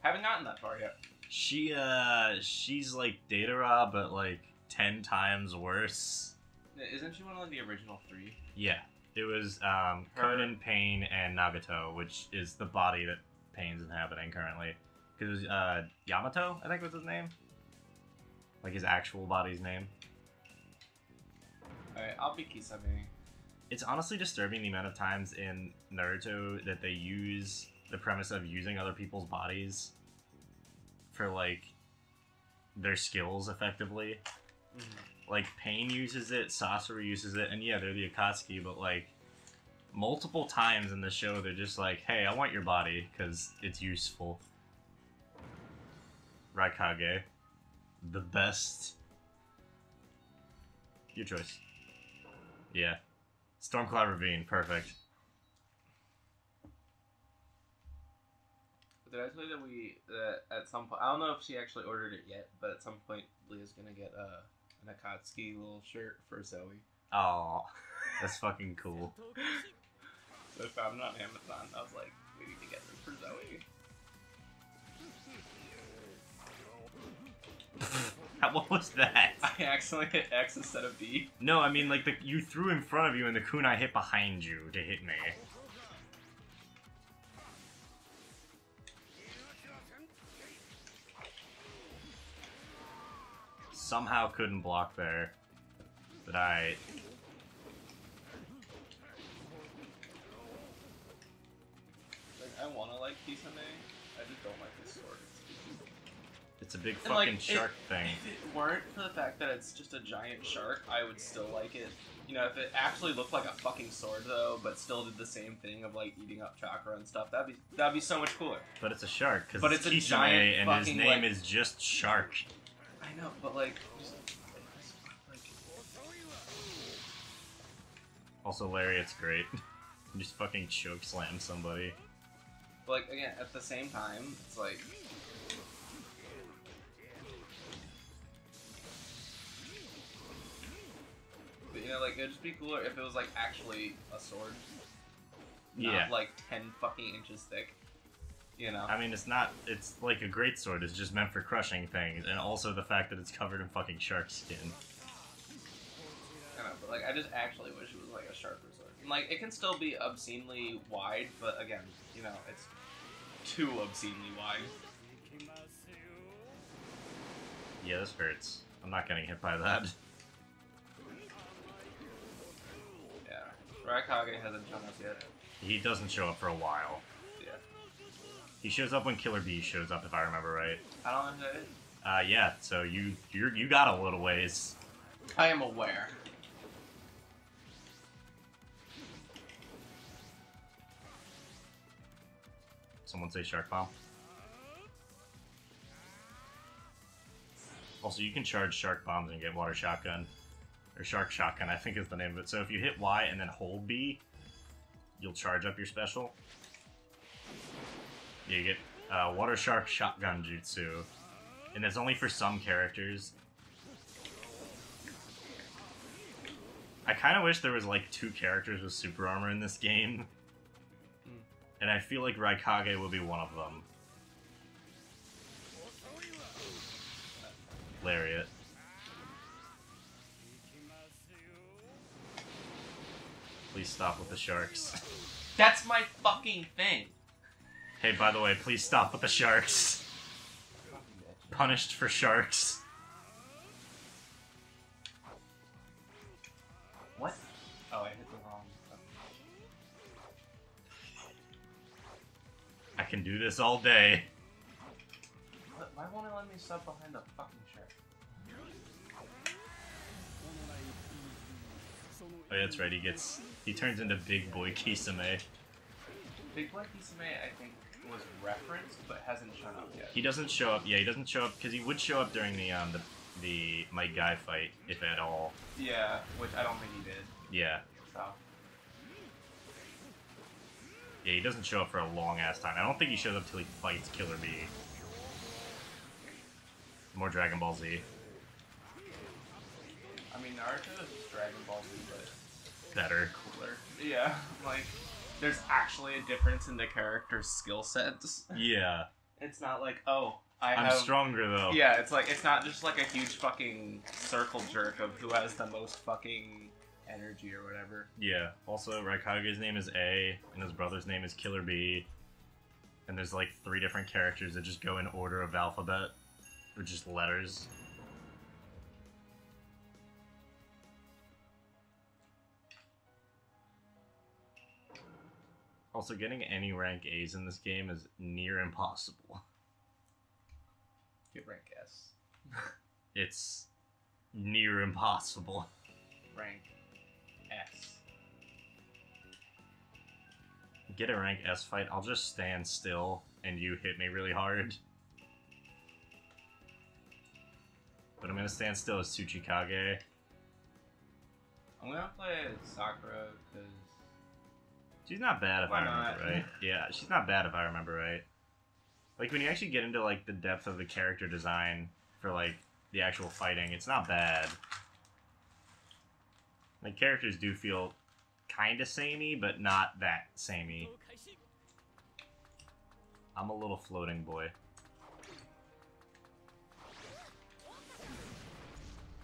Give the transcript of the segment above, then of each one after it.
Haven't gotten that far yet. She uh she's like Deidara, but like ten times worse. Isn't she one of like, the original three? Yeah. It was um Her- Konan, Pain, and Nagato, which is the body that Pain's inhabiting currently. Because uh Yamato, I think was his name. Like his actual body's name. Alright, I'll be Kisame. It's honestly disturbing the amount of times in Naruto that they use the premise of using other people's bodies for like their skills effectively. Mm-hmm. Like Pain uses it, Sasori uses it, and yeah, they're the Akatsuki, but like multiple times in the show they're just like, "Hey, I want your body because it's useful." Raikage, the best. Your choice. Yeah. Stormcloud Ravine, perfect. Did I tell you that we that at some point I don't know if she actually ordered it yet, but at some point Leah's gonna get a an Akatsuki little shirt for Zoe. Oh, that's fucking cool. So I found it on Amazon. I was like, we need to get this for Zoe. What was that? I accidentally hit X instead of B. No, I mean like the you threw in front of you and the kunai hit behind you to hit me. Somehow couldn't block there. But I Like I want to like Kisame, I just don't like this sword. it's a big And, like, fucking it- shark thing. If it weren't for the fact that it's just a giant shark, I would still like it. You know, if it actually looked like a fucking sword though, but still did the same thing of like eating up chakra and stuff, that'd be that'd be so much cooler. But it's a shark because But it's, it's a giant and his name like- is just Shark. I know, but like, just, like Also, Lariat's great. just fucking choke slam somebody. But like again, at the same time, it's like But you know, like it'd just be cooler if it was like actually a sword. Not Yeah. like ten fucking inches thick. You know? I mean, it's not. It's like a great sword. It's just meant for crushing things, and also the fact that it's covered in fucking shark skin. I know, but like I just actually wish it was like a sharper sword. And, like it can still be obscenely wide, but again, you know, it's too obscenely wide. Yeah, this hurts. I'm not getting hit by that. Yeah. Raikage hasn't shown us yet. He doesn't show up for a while. He shows up when Killer Bee shows up, if I remember right. I don't know who that is. Uh, yeah. So you you you got a little ways. I am aware. Someone say shark bomb. Also, you can charge shark bombs and get water shotgun. Or shark shotgun, I think is the name of it. So if you hit Y and then hold B, you'll charge up your special. You get uh, water shark shotgun jutsu. And it's only for some characters. I kind of wish there was like two characters with super armor in this game. And I feel like Raikage will be one of them. Lariat. Please stop with the sharks. That's my fucking thing. Hey, by the way, please stop with the sharks. Punished for sharks. What? Oh, I hit the wrong. I can do this all day. What? Why won't it let me sub behind the fucking shirt? Oh, yeah, that's right. He gets. He turns into Big Boy Kisame. Big Boy Kisame, I think, was referenced but hasn't shown up yet. He doesn't show up. Yeah, he doesn't show up because he would show up during the um the the Might Guy fight, if at all. Yeah, which I don't think he did. Yeah. So Yeah, he doesn't show up for a long ass time. I don't think he shows up till he fights Killer Bee. More Dragon Ball Z. I mean, Naruto is Dragon Ball Z, but Better. cooler. Yeah, like there's actually a difference in the character's skill sets. Yeah. It's not like oh I I'm have stronger though. Yeah, it's like it's not just like a huge fucking circle jerk of who has the most fucking energy or whatever. Yeah. Also, Raikage's name is A, and his brother's name is Killer B. And there's like three different characters that just go in order of alphabet, or just letters. Also, getting any rank A's in this game is near impossible. Get rank S. It's near impossible. Rank S. Get a rank S fight, I'll just stand still and you hit me really hard. But I'm gonna stand still as Tsuchikage. I'm gonna play Sakura because She's not bad if Why I remember not? right. Yeah, she's not bad if I remember right. Like when you actually get into like the depth of the character design for like the actual fighting, it's not bad. Like characters do feel kind of samey, but not that samey. I'm a little floating boy.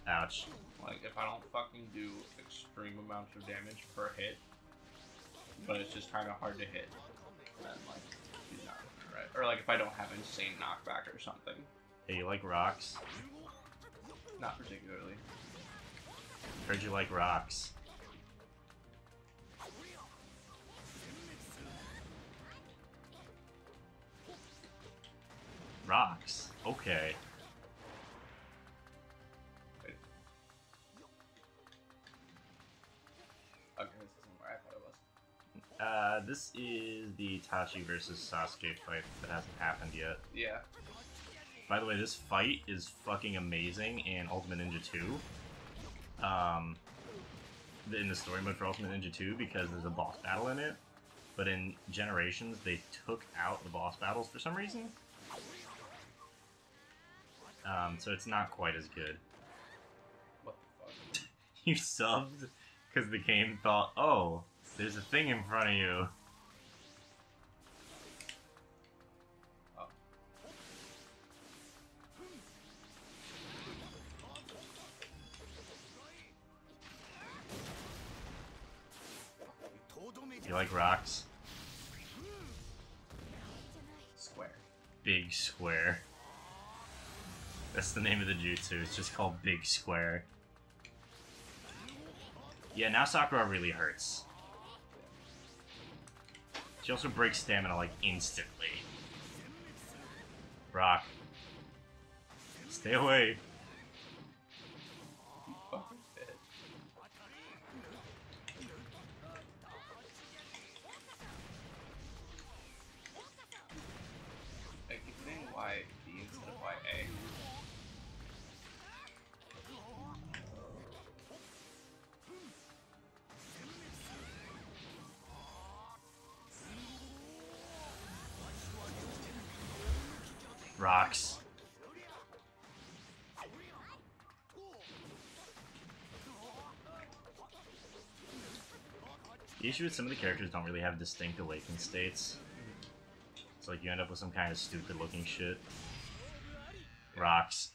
Ouch. like if I don't fucking do extreme amounts of damage per hit, but it's just kind of hard to hit, then like right. Or like if I don't have insane knockback or something, Hey, you like rocks? not particularly. Heard you like rocks. Rocks. Okay, Uh, this is the Itachi versus Sasuke fight that hasn't happened yet. Yeah. By the way, this fight is fucking amazing in Ultimate Ninja 2. Um, in the story mode for Ultimate Ninja 2 because there's a boss battle in it. But in Generations, they took out the boss battles for some reason. Um, so it's not quite as good. What the fuck? You subbed because the game thought, oh, there's a thing in front of you. Oh. You like rocks? Square. Big Square. That's the name of the jutsu. It's just called Big Square. Yeah, now Sakura really hurts. She also breaks stamina like instantly. Rock. Stay away. The issue is some of the characters don't really have distinct awakened states. It's like you end up with some kind of stupid looking shit. Rocks.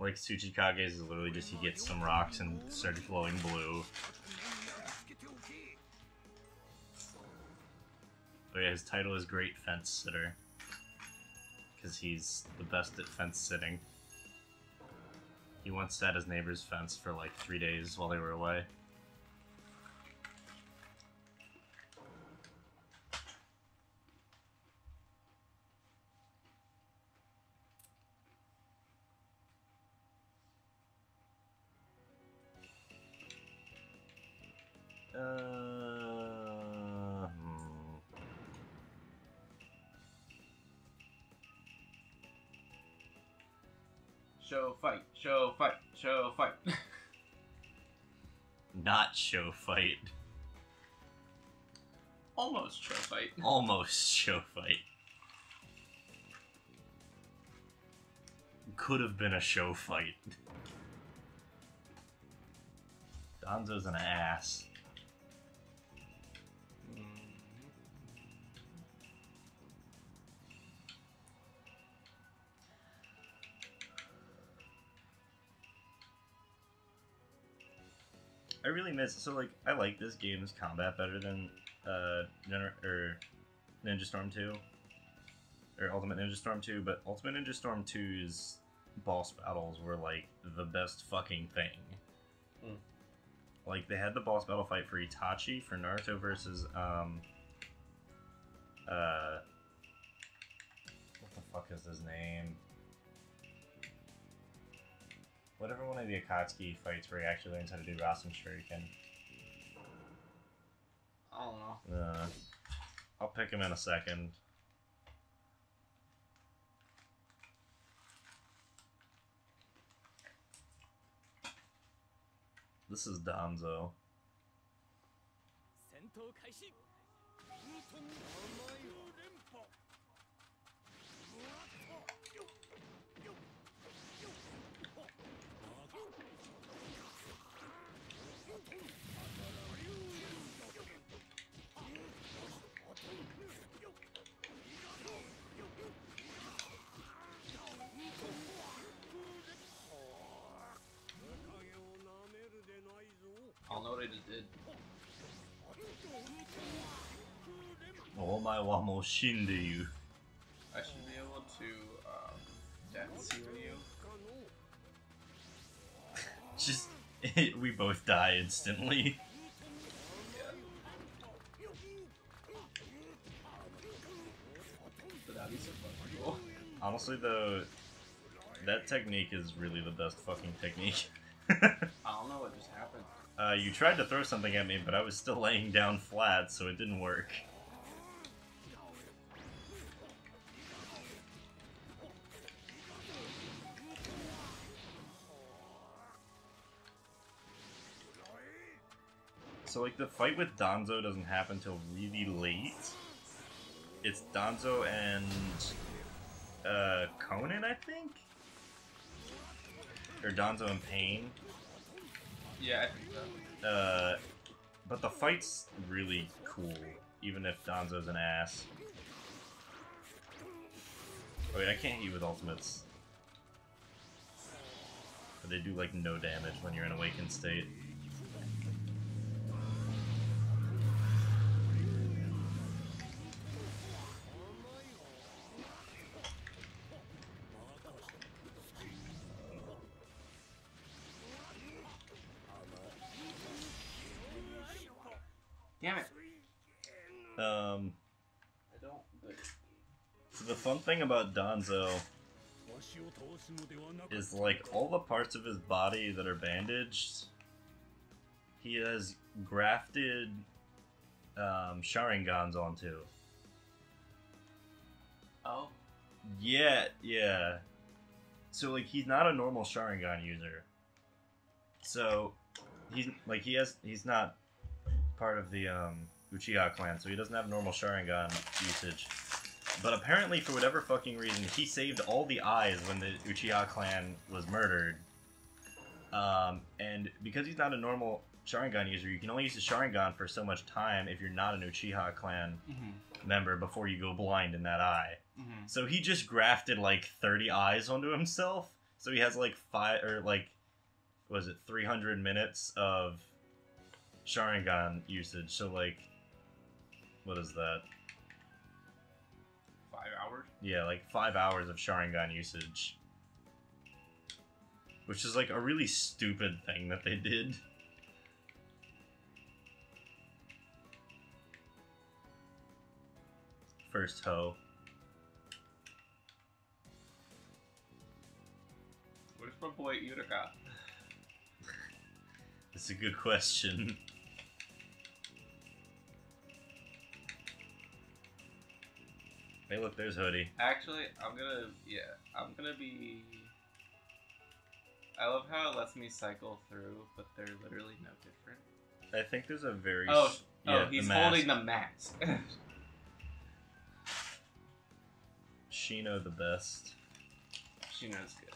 like Tsuchikage's is literally just he gets some rocks and starts glowing blue. Oh yeah, his title is Great Fence Sitter. Because he's the best at fence sitting. He once sat his neighbor's fence for like three days while they were away. Uh, hmm. Show fight. Show fight. Show fight. Not show fight. Almost show fight. Almost show fight. Could have been a show fight. Danzo's an ass. I really miss. So like, I like this game's combat better than uh, Gener- or Ninja Storm Two, or Ultimate Ninja Storm Two. But Ultimate Ninja Storm 2's boss battles were like the best fucking thing. Mm. Like they had the boss battle fight for Itachi for Naruto versus um. Uh. What the fuck is his name? Whatever one of the Akatsuki fights where he actually learns how to do Rasen Shuriken. I don't know. Uh, I'll pick him in a second. This is Danzo. did. Oh my wa mo shindu. I should be able to um death seal you. just we both die instantly. Honestly though, that technique is really the best fucking technique. I don't know what just happened uh, you tried to throw something at me, but I was still laying down flat, so it didn't work. So, like, the fight with Danzo doesn't happen till really late. It's Danzo and uh, Konan, I think, or Danzo and Pain. Yeah, I think so. Uh, but the fight's really cool, even if Danzo's an ass. Wait, I can't hit you with ultimates. But they do like no damage when you're in awakened state. thing about Danzo is like all the parts of his body that are bandaged, he has grafted um, Sharingans onto. Oh. Yeah, yeah. So like he's not a normal Sharingan user. So he's like he has he's not part of the um, Uchiha clan, so he doesn't have normal Sharingan usage. But apparently for whatever fucking reason, he saved all the eyes when the Uchiha clan was murdered. Um, and because he's not a normal Sharingan user, you can only use the Sharingan for so much time if you're not an Uchiha clan mm-hmm. member before you go blind in that eye. Mm-hmm. So he just grafted like 30 eyes onto himself. So he has like five or like was it 300 minutes of Sharingan usage. So like what is that? Five. Yeah, like 5 hours of Sharingan usage. Which is like a really stupid thing that they did. First hoe. Where's my boy Utica? That's a good question. Hey, look, there's Hoodie. Actually, I'm gonna. Yeah, I'm gonna be. I love how it lets me cycle through, but they're literally no different. I think there's a very. Oh, s- oh, yeah, he's the holding the mask. Shino the best. she knows good.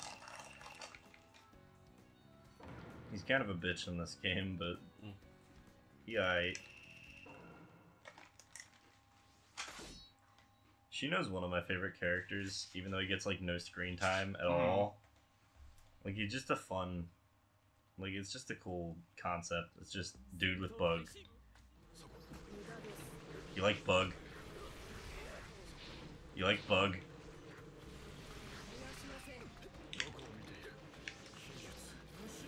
He's kind of a bitch in this game, but Mm. he aight. Shino's one of my favorite characters, even though he gets like no screen time at Mhm. all. Like he's just a fun, Like it's just a cool concept. It's just dude with bug. You like bug? You like bug?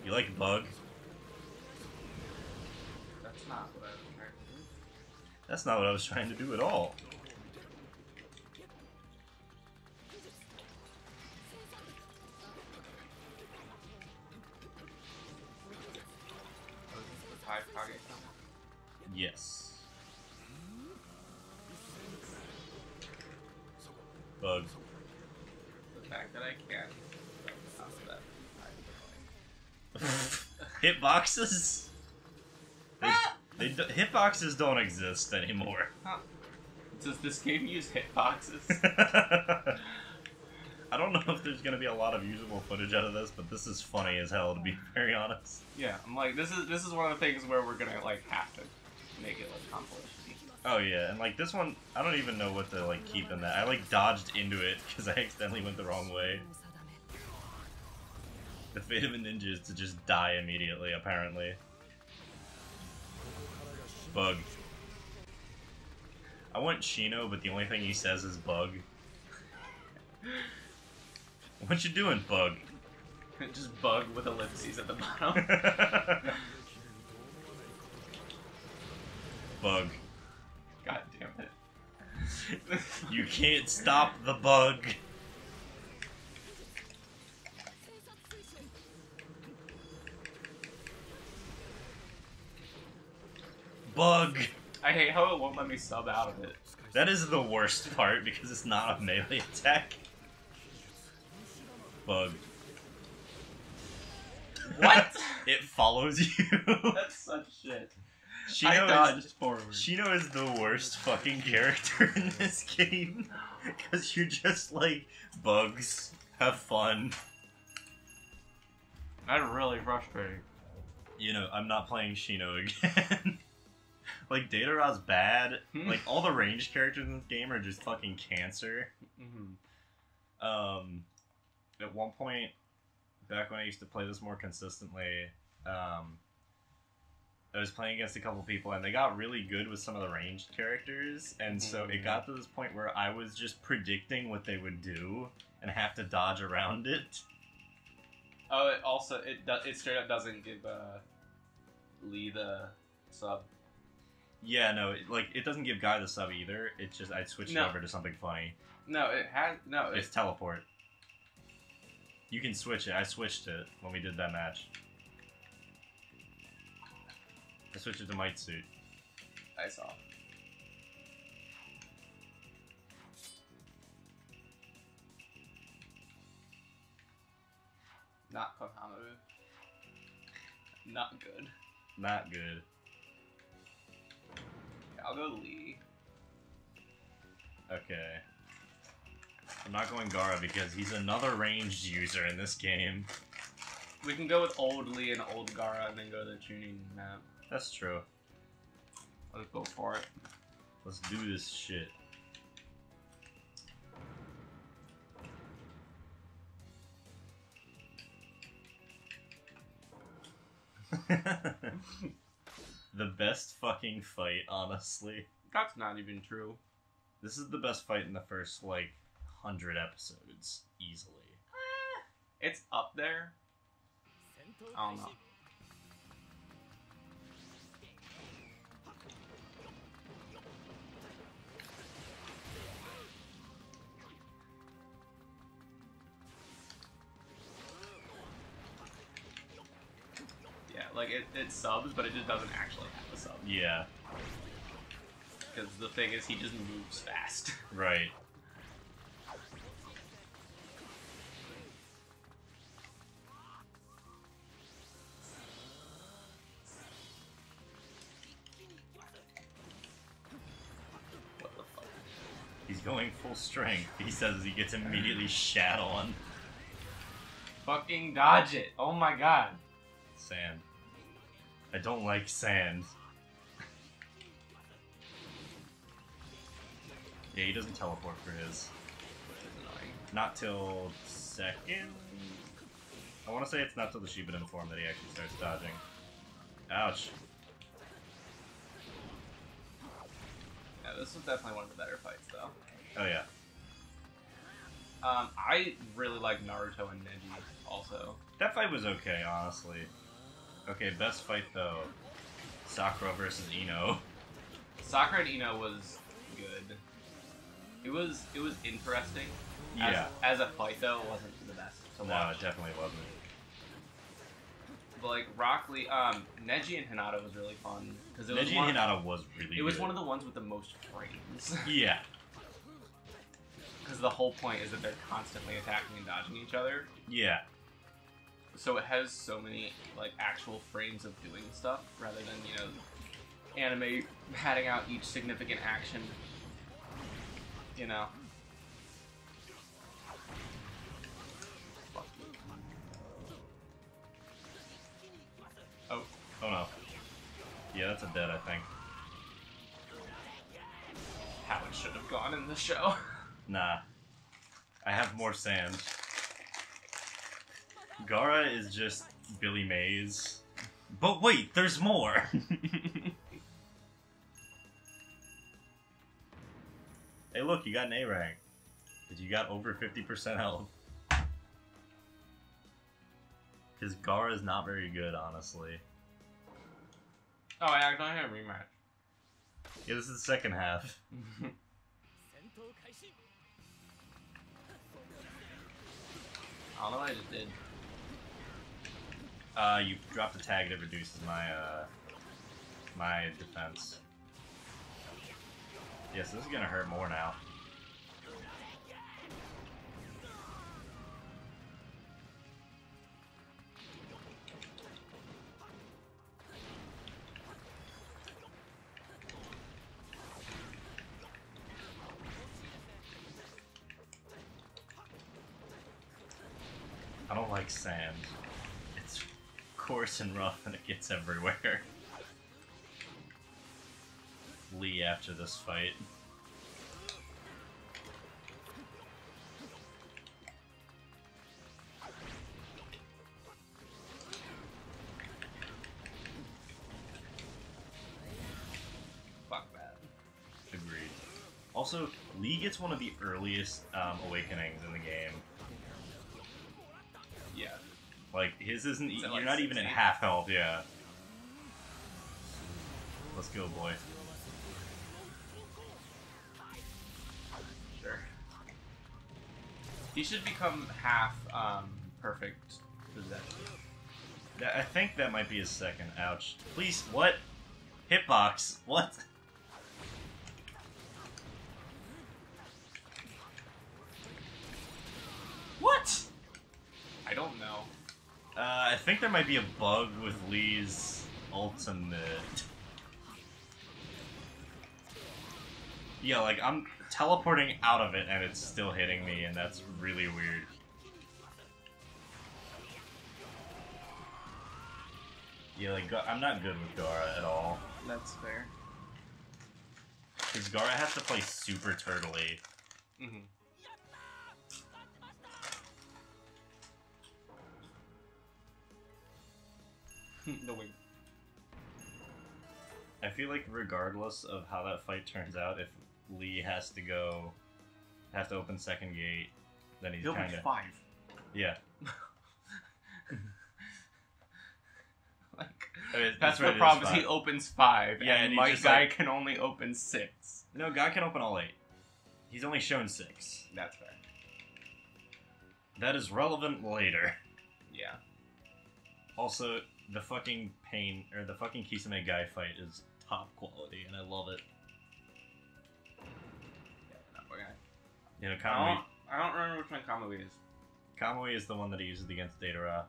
You like bug? That's not what I was trying to do. That's not what I was trying to do at all. Yes. Bug. The fact that I can't. Hitboxes? They, ah! they do, hitboxes don't exist anymore. Does this game use hitboxes? I don't know if there's gonna be a lot of usable footage out of this, but this is funny as hell to be very honest. yeah, I'm like this is this is one of the things where we're gonna like have to make it. Oh yeah, and like this one, I don't even know what to like keep in that. I like dodged into it because I accidentally went the wrong way. The fate of a ninja is to just die immediately, apparently. Bug. I want Shino, but the only thing he says is bug. What you doing, bug? Just bug with ellipses at the bottom. bug. God damn it. You can't stop the bug. Bug. I hate how it won't let me sub out of it. That is the worst part because it's not a melee attack. Bug. What? It follows you. That's such shit. I Shino dodged is, forward. Shino is the worst fucking character in this game. Because you're just like, bugs, have fun. That's really frustrating. You know, I'm not playing Shino again. like, Deidara's bad. Hmm. Like, all the ranged characters in this game are just fucking cancer. hmm um, at one point, back when I used to play this more consistently, um, I was playing against a couple people, and they got really good with some of the ranged characters, and so it Mhm. got to this point where I was just predicting what they would do and have to dodge around it. Oh, it also it do, it straight up doesn't give uh, Lee the sub. Yeah, no, it, like it doesn't give Guy the sub either. It's just I switched No. it over to something funny. No, it has no. It's It's teleport. You can switch it. I switched it when we did that match. I switched it to Might Suit. I saw. Not Kohamaru. Not good. Not good. Yeah, I'll go Lee. Okay. I'm not going Gaara because he's another ranged user in this game. We can go with old Lee and old Gaara and then go to the tuning map. That's true. Let's go for it. Let's do this shit. the best fucking fight, honestly. That's not even true. This is the best fight in the first, like, hundred episodes, easily. It's up there. I don't know. Like it, it subs, but it just doesn't actually have a sub. Yeah, Because the thing is, he just moves fast. right. what the fuck? He's going full strength. He says he gets immediately shat on. Fucking dodge it! Oh my god. Sand. I don't like sand. Yeah, he doesn't teleport for his. Which is annoying. Not till second. I want to say it's not till the Shippuden form that he actually starts dodging. Ouch. Yeah, this was definitely one of the better fights, though. Oh yeah. Um, I really like Naruto and Neji also. That fight was okay, honestly. Okay, best fight though. Sakura versus Ino. Sakura and Ino was good. It was it was interesting. As- Yeah. As, a fight though, it wasn't the best to No, watch. it definitely wasn't. But like Rock Lee, um, Neji and Hinata was really fun because it was Neji and Hinata was really it was good. one of the ones with the most frames. Yeah. Because the whole point is that they're constantly attacking and dodging each other. Yeah. So it has so many like actual frames of doing stuff rather than you know anime padding out each significant action. You know. Oh, Oh no. Yeah, that's a dead, I think. how it should have gone in the show. Nah. I have more sand. Gaara is just Billy Mays. But wait, there's more! hey look, you got an A rank. Because you got over 50% health. Because Gaara is not very good, honestly. Oh, I actually had a rematch. Yeah, this is the second half. I don't know what I just did. Uh, you dropped a tag that reduces my, uh, my defense. Yes, this is gonna hurt more now. I don't like sand. Coarse and rough and it gets everywhere. Lee after this fight. Fuck that. Agreed. Also, Lee gets one of the earliest um, awakenings in the game. Like his isn't. Is you're like not even at 16? half health. Yeah. Let's go, boy. Sure. He should become half um, perfect possession. I think that might be his second. Ouch. Please, what? Hitbox. What? I don't know. Uh, I think there might be a bug with Lee's ultimate. Yeah, like I'm teleporting out of it and it's still hitting me, and that's really weird. Yeah, like I'm not good with Gaara at all. That's fair. Because Gaara has to play super turtly. Mm-hmm. no wait. I feel like regardless of how that fight turns out, if Lee has to go, has to open second gate, then he's He'll be kind of five. yeah. Like I mean, that's what the problem. Is five. he opens five, Yeah, and, and Might Guy like- can only open six. No, guy can open all eight. He's only shown six. That's fair. That is relevant later. Yeah. Also, the fucking pain or the fucking Kisame guy fight is top quality, and I love it. Yeah, no, we're You know, I Kamui, don't, I don't remember which one Kamui is. Kamui is the one that he uses against Deidara,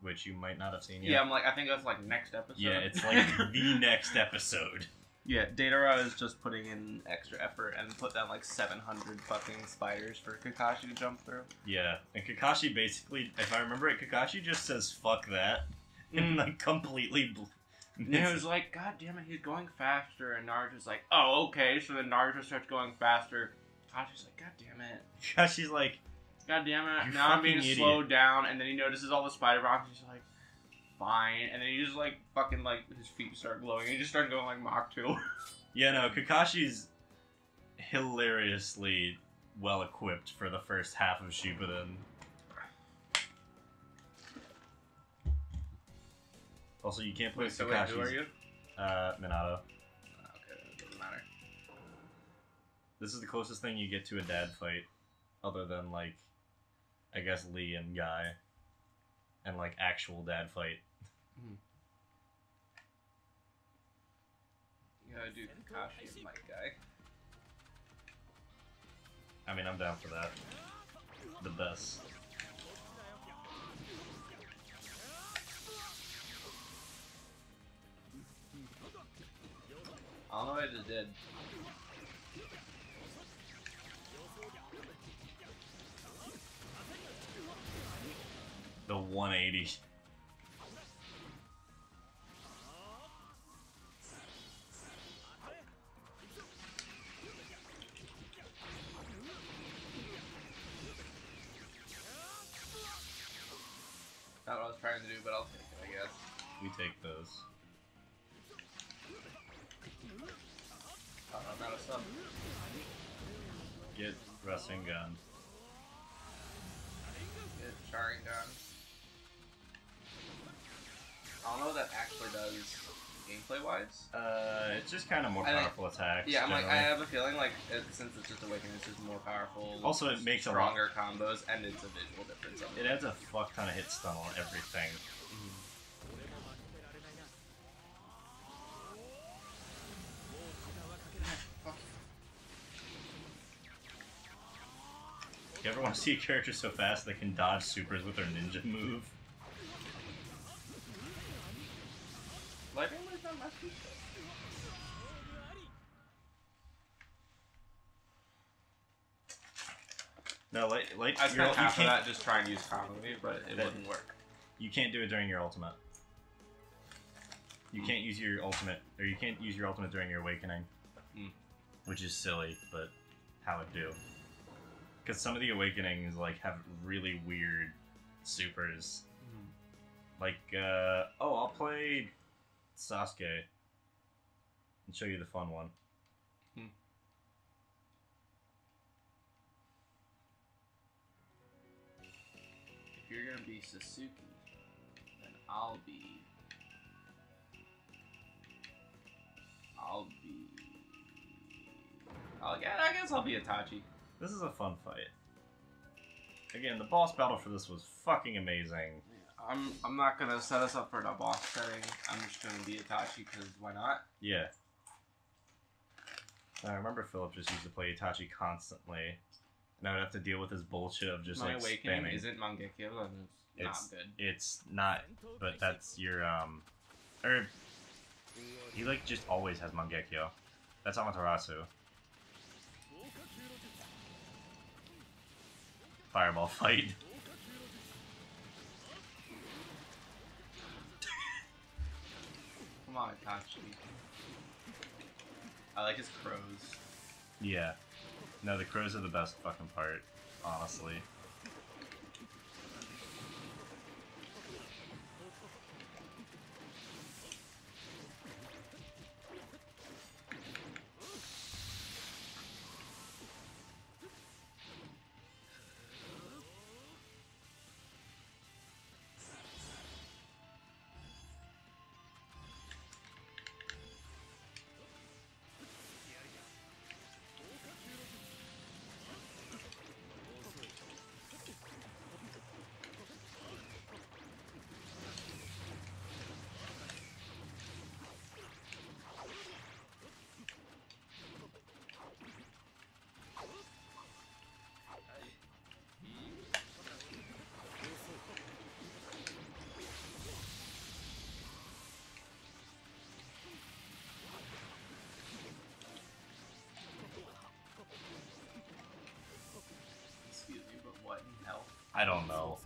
which you might not have seen yet. Yeah. I'm like, I think that's like next episode. Yeah, it's like the next episode. Yeah, Deidara is just putting in extra effort and put down like 700 fucking spiders for Kakashi to jump through. Yeah, and Kakashi basically, if I remember it, Kakashi just says "fuck that" and mm. like completely. Bl- And it was like, God damn it, he's going faster. And Naruto's like, oh, okay. So then Naruto starts going faster. Kakashi's like, God damn it. Kakashi's like, God damn it! Now I'm being idiot. slowed down, and then he notices all the spider bombs. He's like, fine, and then he just like fucking like his feet start glowing. And he just started going like Mach two. Yeah, no, Kakashi's hilariously well equipped for the first half of Shippuden. Also, you can't play wait, so wait, who are you? uh, Minato. Okay, it doesn't matter. This is the closest thing you get to a dad fight, other than like, I guess Lee and Guy, and like actual dad fight. You gotta do Kakashi and Might Guy. I mean, I'm down for that. The best. I don't know what I just did. The 180. To do, but I'll take it, I guess. We take those. Oh, I'm out of sub. Get Rasengan. Get Sharingan. I don't know what that actually does gameplay wise. Uh, it's just kind of more I powerful attacks. Yeah, I'm like, I generally. have a feeling like it, since it's just Awakening, it's just more powerful. Also, it makes a lot- stronger combos, and it's a visual difference. of It adds a fuck ton of hit stun on everything. You ever want to see a character so fast they can dodge supers with their ninja move? No, like, like I spent half of that just trying to use combo move, but it That- wouldn't work. you can't do it during your ultimate. You Hmm. can't use your ultimate, or you can't use your ultimate during your awakening, Hmm. which is silly, but how it do? Because some of the awakenings like have really weird supers. Like, uh, oh, I'll play Sasuke and show you the fun one. Hmm. If you're gonna be Sasuke, then I'll be. I'll be. Oh, yeah, I guess I'll be Itachi. This is a fun fight. Again, the boss battle for this was fucking amazing. I'm I'm not gonna set us up for the boss setting. I'm just gonna be Itachi because why not? Yeah. I remember Philip just used to play Itachi constantly, and I would have to deal with his bullshit of just My like awakening spamming. isn't Mangekyo and it's, It's- not good. It's not, but that's your um, or he like just always has Mangekyo. That's Amaterasu. Fireball fight. on. I like his crows. Yeah. No, the crows are the best fucking part, honestly. I don't know.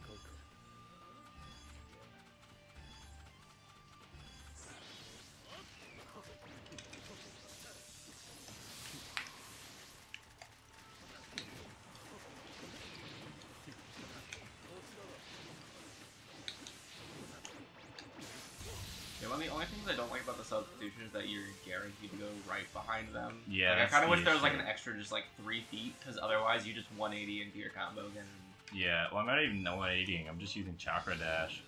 the only things I don't like about the substitution is that you're guaranteed to go right behind them. Yeah. Like, I kind of wish there was like an extra, just like three feet, because otherwise you just 180 into your combo again. Yeah, well, I'm not even no 180ing. I'm just using Chakra Dash.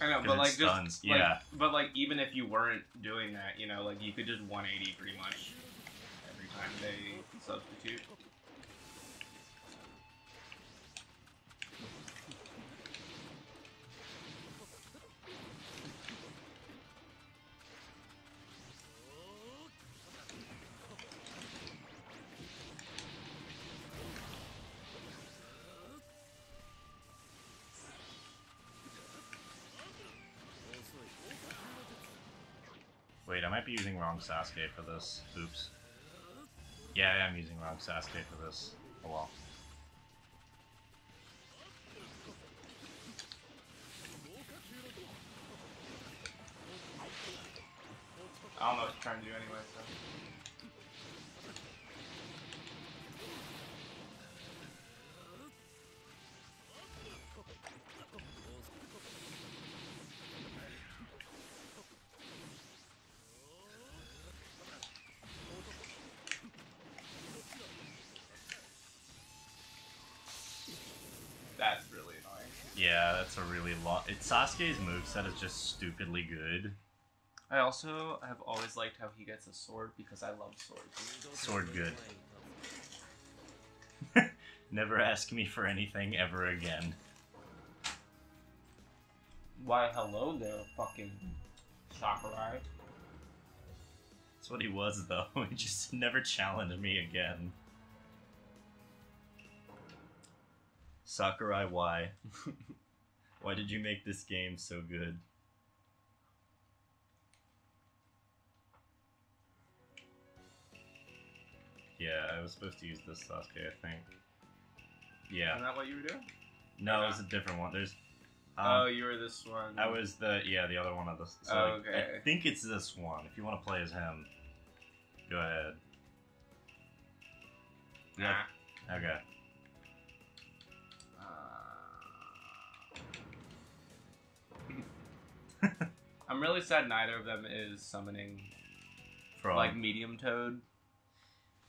I know, but like stuns, just like, yeah. but like even if you weren't doing that, you know, like you could just 180 pretty much every time they substitute. Might be using wrong Sasuke for this. Oops. Yeah, I am using wrong Sasuke for this. Oh well. Yeah, that's a really long. It Sasuke's moveset is just stupidly good. I also have always liked how he gets a sword because I love swords. Sword good. Never ask me for anything ever again. Why, hello there, fucking Sakurai. That's what he was though. He just never challenged me again. Sakurai, why? why did you make this game so good? Yeah, I was supposed to use this Sasuke, I think. Yeah. Isn't that what you were doing? No, it was a different one. There's. Um, oh, you were this one. I was the yeah the other one of the. So Oh, okay. I think it's this one. If you want to play as him, go ahead. Nah. Okay. I'm really sad neither of them is summoning From like medium toad.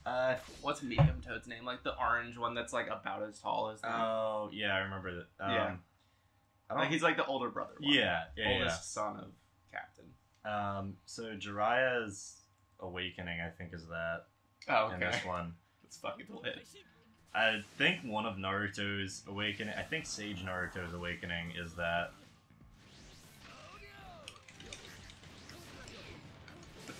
Uh, what's medium toad's name? Like the orange one that's like about as tall as them. Oh yeah, I remember that. Um, Yeah. I don't. like he's like the older brother. One. yeah, yeah, oldest son of Captain. Um, so Jiraiya's awakening, I think, is that Oh, in okay. this one. It's fucking lit. I think one of Naruto's awakening. I think Sage Naruto's awakening is that.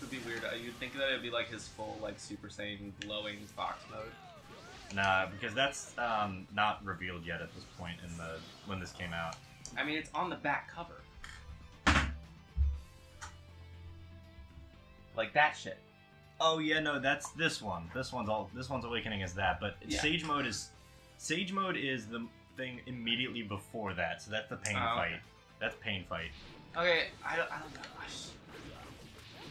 Would be weird. Uh, You'd think that it'd be like his full like Super Saiyan glowing fox mode. Nah, because that's um, not revealed yet at this point in the when this came out. I mean, it's on the back cover. Like that shit. Oh yeah, no, that's this one. This one's all. This one's awakening is that, but Yeah. Sage mode is Sage mode is the thing immediately before that. So that's the pain Oh, okay. fight. That's pain fight. Okay, I don't, I don't know.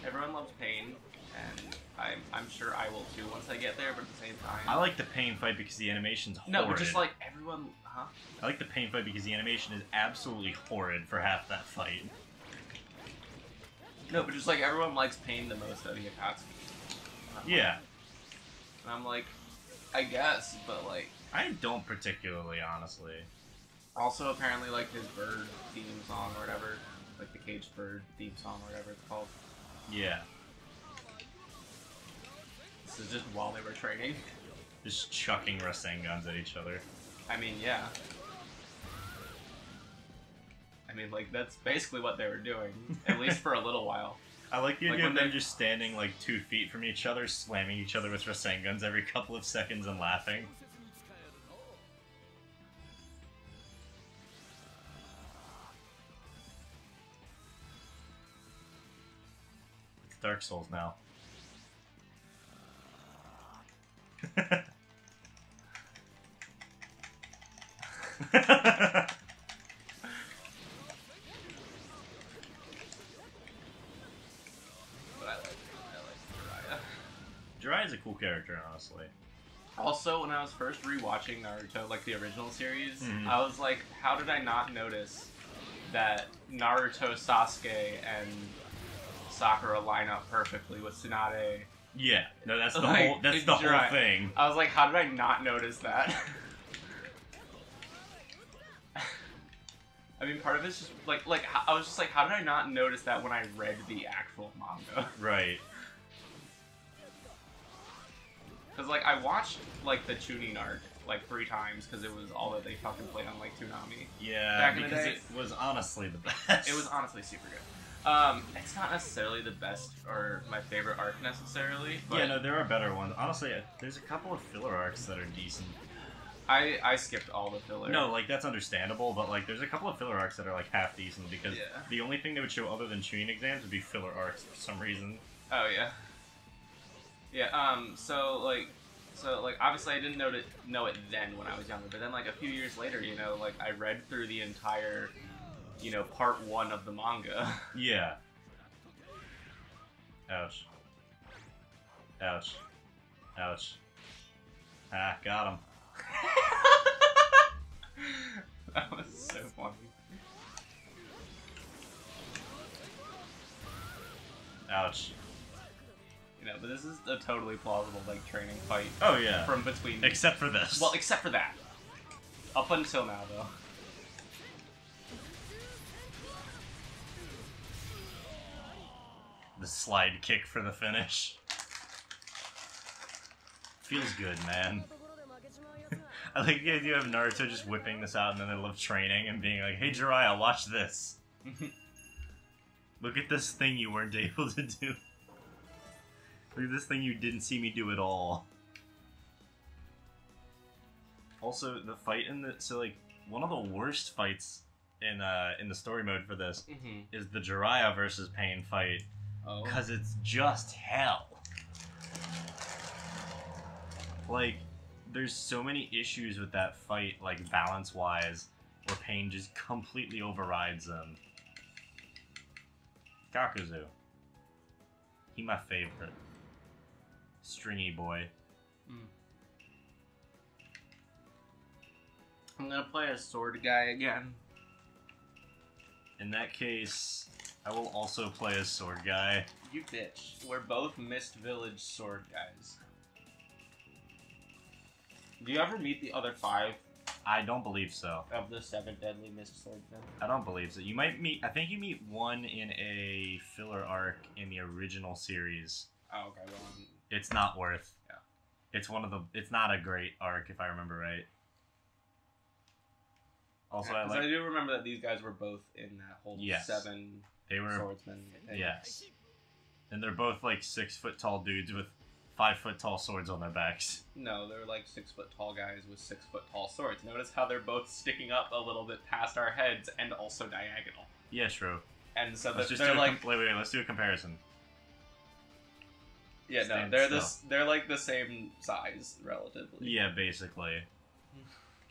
Everyone loves pain, and I'm, I'm sure I will too once I get there, but at the same time. I like the pain fight because the animation's horrid. No, but just like everyone. Huh? I like the pain fight because the animation is absolutely horrid for half that fight. No, but just like everyone likes pain the most out of Akatsuki. And I'm Yeah, like- And I'm like, I guess, but like. I don't particularly, honestly. Also, apparently, like his bird theme song or whatever, like the caged bird theme song or whatever it's called. Yeah, This is just while they were training. just chucking Rasengans at each other. I mean, yeah. I mean, like that's basically what they were doing, at least for a little while. I like the Like idea when of them they- just standing like two feet from each other, slamming each other with Rasengans every couple of seconds and laughing. Dark Souls now. But I like, I like Jiraiya. Jiraiya's a cool character, honestly. Also, when I was first rewatching Naruto, like the original series, Mhm. I was like, how did I not notice that Naruto, Sasuke, and Sakura line up perfectly with Tsunade. Yeah, no, that's the Like, whole. That's the whole thing. I was like, how did I not notice that? I mean, part of it's just like, like I was just like, how did I not notice that when I read the actual manga? Right. Because like I watched like the Chunin arc like three times because it was all that they fucking played on like Toonami. Yeah, Back in the because day- it was honestly the best. It was honestly super good. Um, it's not necessarily the best or my favorite arc necessarily, but Yeah, no, there are better ones. Honestly, there's a couple of filler arcs that are decent. I I skipped all the filler. No, like that's understandable, but like there's a couple of filler arcs that are like half decent because Yeah. the only thing they would show other than Chunin exams would be filler arcs for some reason. Oh yeah. Yeah. Um. So like, so like, obviously I didn't know it know it then when I was younger, but then like a few years later, you know, like I read through the entire, you know, part one of the manga. Yeah. Ouch. Ouch. Ouch. Ah, got him. that was so funny. Ouch. You know, but this is a totally plausible like training fight Oh yeah. from between. Except for this. well, except for that. Up until now, though. The slide kick for the finish. Feels good, man. I like the idea of Naruto just whipping this out in the middle of training and being like, "Hey Jiraiya, watch this. Look at this thing you weren't able to do. Look at this thing you didn't see me do at all." Also, the fight in the so like one of the worst fights in uh in the story mode for this mm-hmm. is the Jiraiya versus Pain fight Oh. because it's just hell. Like, there's so many issues with that fight, like balance wise, where Pain just completely overrides them. Kakuzu. He my favorite. Stringy boy. Hmm. I'm gonna play a sword guy again. In that case, I will also play as Sword Guy. You bitch. We're both Mist Village sword guys. Do you ever meet the other five I don't believe so. of the seven deadly Mist swordsmen? I don't believe so. You might meet. I think you meet one in a filler arc in the original series. Oh, okay. Well, It's not worth. Yeah. It's one of the. It's not a great arc if I remember right. Also, I 'cause I like do remember that these guys were both in that whole Yes. seven they were swordsmen. yes, and they're both like six foot tall dudes with five foot tall swords on their backs. No, they're like six foot tall guys with six foot tall swords. Notice how they're both sticking up a little bit past our heads and also diagonal. Yeah, true. And so Let's just they're a like, com- wait, wait, let's do a comparison. yeah, no, they're still. this, they're like the same size relatively. Yeah, basically.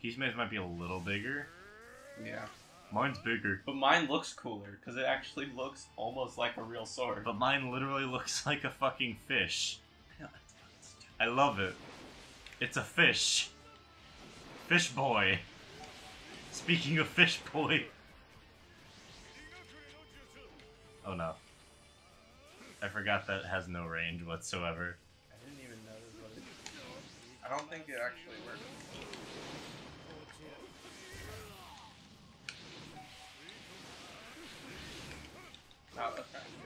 Kisame might be a little bigger. Yeah. Mine's bigger, But mine looks cooler because it actually looks almost like a real sword. but mine literally looks like a fucking fish. I love it. It's a fish. Fish boy. Speaking of fish boy. Oh no. I forgot that has no range whatsoever. I didn't even notice what it. I don't think it actually works. Oh, that's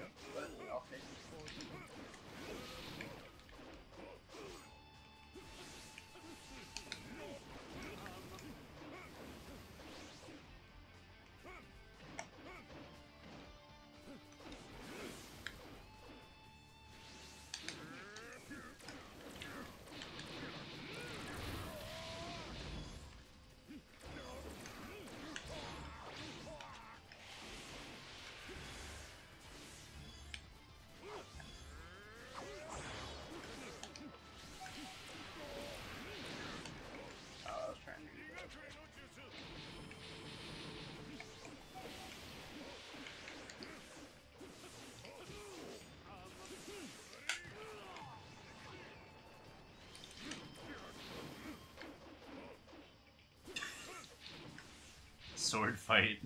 Sword fight.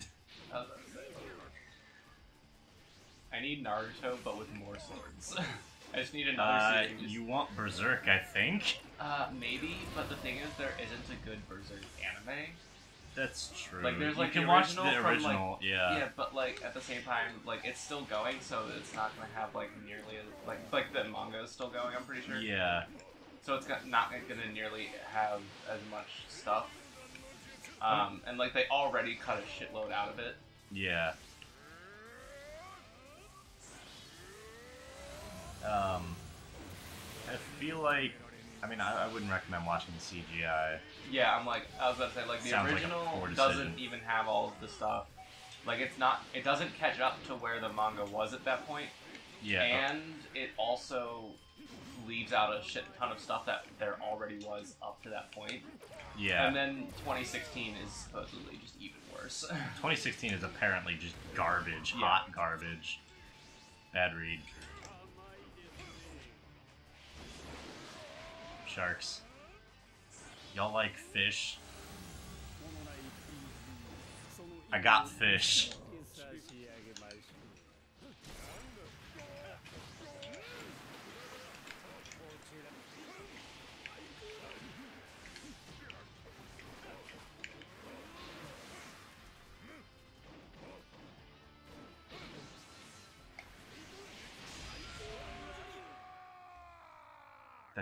I was about to say. I need Naruto, but with more swords. I just need another Uh. Just, you want Berserk, I think. uh, maybe, but the thing is, there isn't a good Berserk anime. That's true. Like, there's, you like, can the watch original the from, like- original. yeah. yeah, but like at the same time, like it's still going, so it's not gonna have like nearly as like like the manga is still going. I'm pretty sure. Yeah. So it's not gonna nearly have as much stuff. Um, and like they already cut a shitload out of it. Yeah. Um, I feel like, I mean, I, I wouldn't recommend watching the CGI. Yeah, I'm like I was about to say like the Sounds like a original poor doesn't even have all of the stuff. Like it's not it doesn't catch up to where the manga was at that point, Yeah. and it also leaves out a shit ton of stuff that there already was up to that point. yeah. And then 2016 is supposedly just even worse. 2016 is apparently just garbage, Yeah. hot garbage. Bad read. Sharks. Y'all like fish? I got fish.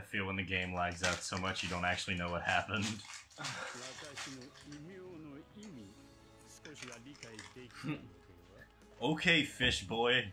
feel when the game lags out so much you don't actually know what happened. okay, fish boy.